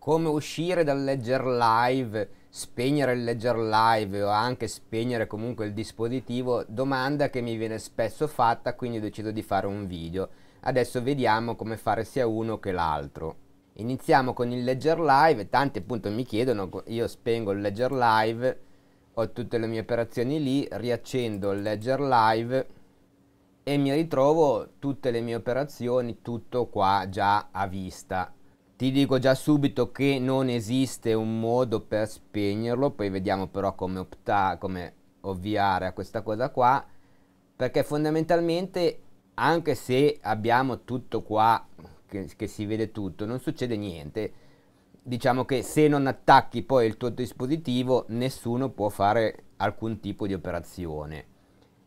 come uscire dal Ledger Live, spegnere il Ledger Live o anche spegnere comunque il dispositivo, domanda che mi viene spesso fatta, quindi ho deciso di fare un video. Adesso vediamo come fare sia uno che l'altro. Iniziamo con il Ledger Live, tanti appunto mi chiedono, io spengo il Ledger Live, ho tutte le mie operazioni lì, riaccendo il Ledger Live e mi ritrovo tutte le mie operazioni, tutto qua già a vista ti dico già subito che non esiste un modo per spegnerlo, poi vediamo però come optare, come ovviare a questa cosa qua, perché fondamentalmente anche se abbiamo tutto qua, che, che si vede tutto, non succede niente. Diciamo che se non attacchi poi il tuo dispositivo, nessuno può fare alcun tipo di operazione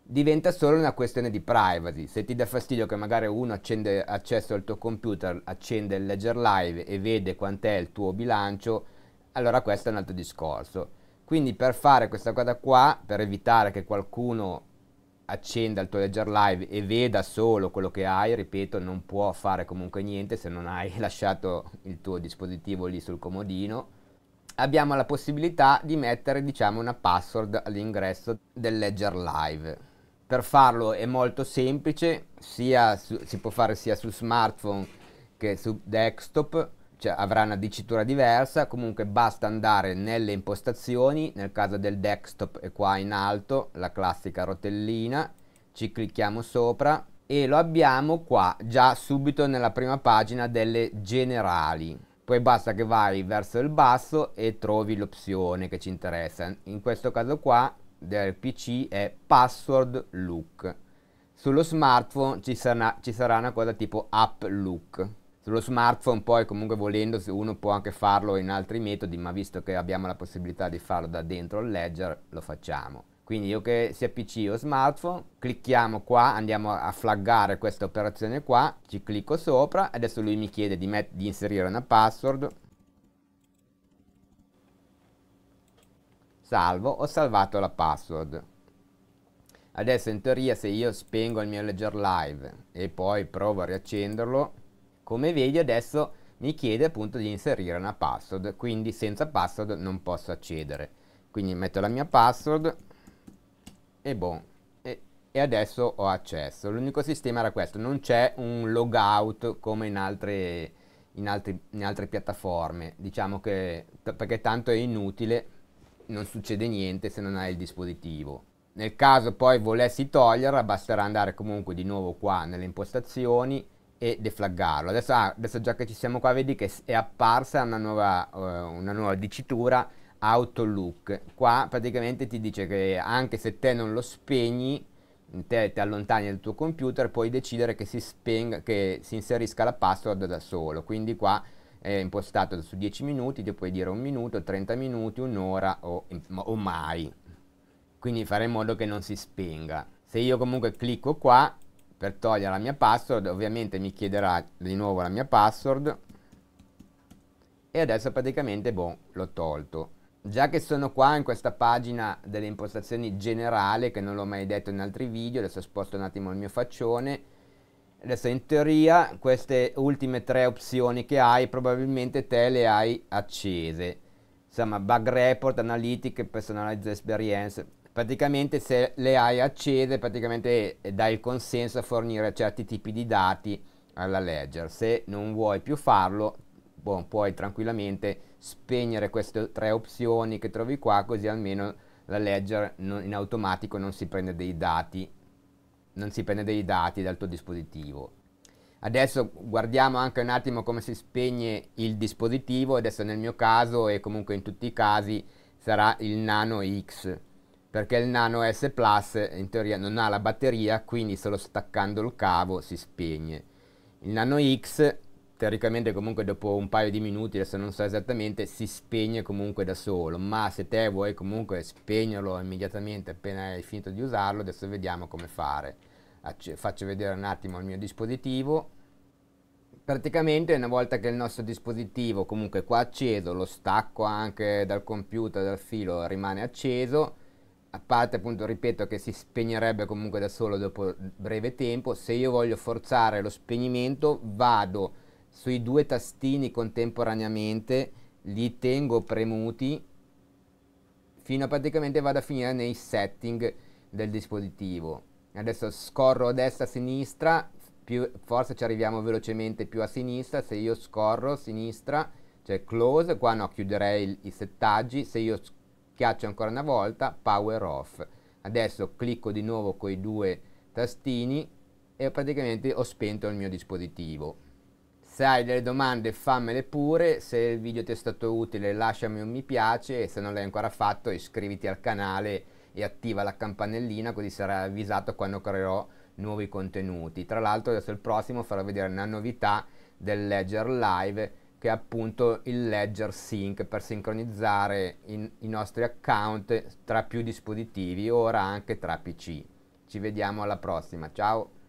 diventa solo una questione di privacy. Se ti dà fastidio che magari uno accende accesso al tuo computer, accende il Ledger Live e vede quant'è il tuo bilancio, allora questo è un altro discorso. Quindi per fare questa cosa qua, per evitare che qualcuno accenda il tuo Ledger Live e veda solo quello che hai, ripeto, non può fare comunque niente se non hai lasciato il tuo dispositivo lì sul comodino. Abbiamo la possibilità di mettere, diciamo, una password all'ingresso del Ledger Live per farlo è molto semplice, sia su, si può fare sia su smartphone che su desktop, cioè avrà una dicitura diversa, comunque basta andare nelle impostazioni, nel caso del desktop è qua in alto, la classica rotellina, ci clicchiamo sopra e lo abbiamo qua già subito nella prima pagina delle generali. Poi basta che vai verso il basso e trovi l'opzione che ci interessa. In questo caso qua del PC è password look. Sullo smartphone ci sarà, ci sarà una cosa tipo app look. Sullo smartphone poi comunque volendo uno può anche farlo in altri metodi, ma visto che abbiamo la possibilità di farlo da dentro il ledger, lo facciamo. Quindi io che sia PC o smartphone, clicchiamo qua, andiamo a flaggare questa operazione qua, ci clicco sopra, adesso lui mi chiede di, di inserire una password, salvo, ho salvato la password. Adesso in teoria se io spengo il mio Ledger Live e poi provo a riaccenderlo, come vedi adesso mi chiede appunto di inserire una password, quindi senza password non posso accedere. Quindi metto la mia password e boh, e, e adesso ho accesso. L'unico sistema era questo, non c'è un logout come in altre, in, altri, in altre piattaforme, diciamo che perché tanto è inutile non succede niente se non hai il dispositivo. Nel caso poi volessi toglierla basterà andare comunque di nuovo qua nelle impostazioni e deflaggarlo. Adesso, ah, adesso già che ci siamo qua vedi che è apparsa una nuova, uh, una nuova dicitura auto look. Qua praticamente ti dice che anche se te non lo spegni, te ti allontani dal tuo computer, puoi decidere che si, spenga, che si inserisca la password da solo. Quindi qua è impostato su 10 minuti, ti puoi dire un minuto, 30 minuti, un'ora o, o mai. Quindi fare in modo che non si spenga. Se io comunque clicco qua per togliere la mia password, ovviamente mi chiederà di nuovo la mia password e adesso praticamente boh, l'ho tolto. Già che sono qua in questa pagina delle impostazioni generali, che non l'ho mai detto in altri video, adesso sposto un attimo il mio faccione, Adesso in teoria queste ultime tre opzioni che hai probabilmente te le hai accese. Insomma, bug report, analytic, personalized experience. Praticamente se le hai accese, praticamente dai il consenso a fornire certi tipi di dati alla ledger. Se non vuoi più farlo, bon, puoi tranquillamente spegnere queste tre opzioni che trovi qua, così almeno la ledger non, in automatico non si prende dei dati non si prende dei dati dal tuo dispositivo. Adesso guardiamo anche un attimo come si spegne il dispositivo, adesso nel mio caso e comunque in tutti i casi sarà il Nano X, perché il Nano S Plus in teoria non ha la batteria, quindi solo staccando il cavo si spegne. Il Nano X teoricamente comunque dopo un paio di minuti, adesso non so esattamente, si spegne comunque da solo, ma se te vuoi comunque spegnerlo immediatamente appena hai finito di usarlo, adesso vediamo come fare. Acc faccio vedere un attimo il mio dispositivo. Praticamente una volta che il nostro dispositivo comunque qua acceso, lo stacco anche dal computer, dal filo, rimane acceso, a parte appunto ripeto che si spegnerebbe comunque da solo dopo breve tempo, se io voglio forzare lo spegnimento vado sui due tastini contemporaneamente li tengo premuti fino a praticamente vado a finire nei setting del dispositivo. Adesso scorro a destra a sinistra, più, forse ci arriviamo velocemente più a sinistra, se io scorro a sinistra, cioè close, qua no, chiuderei i settaggi, se io schiaccio ancora una volta, power off. Adesso clicco di nuovo con i due tastini e praticamente ho spento il mio dispositivo. Se hai delle domande fammele pure, se il video ti è stato utile lasciami un mi piace e se non l'hai ancora fatto iscriviti al canale e attiva la campanellina così sarai avvisato quando creerò nuovi contenuti. Tra l'altro adesso il prossimo farò vedere una novità del Ledger Live che è appunto il Ledger Sync per sincronizzare in, i nostri account tra più dispositivi, ora anche tra PC. Ci vediamo alla prossima, ciao!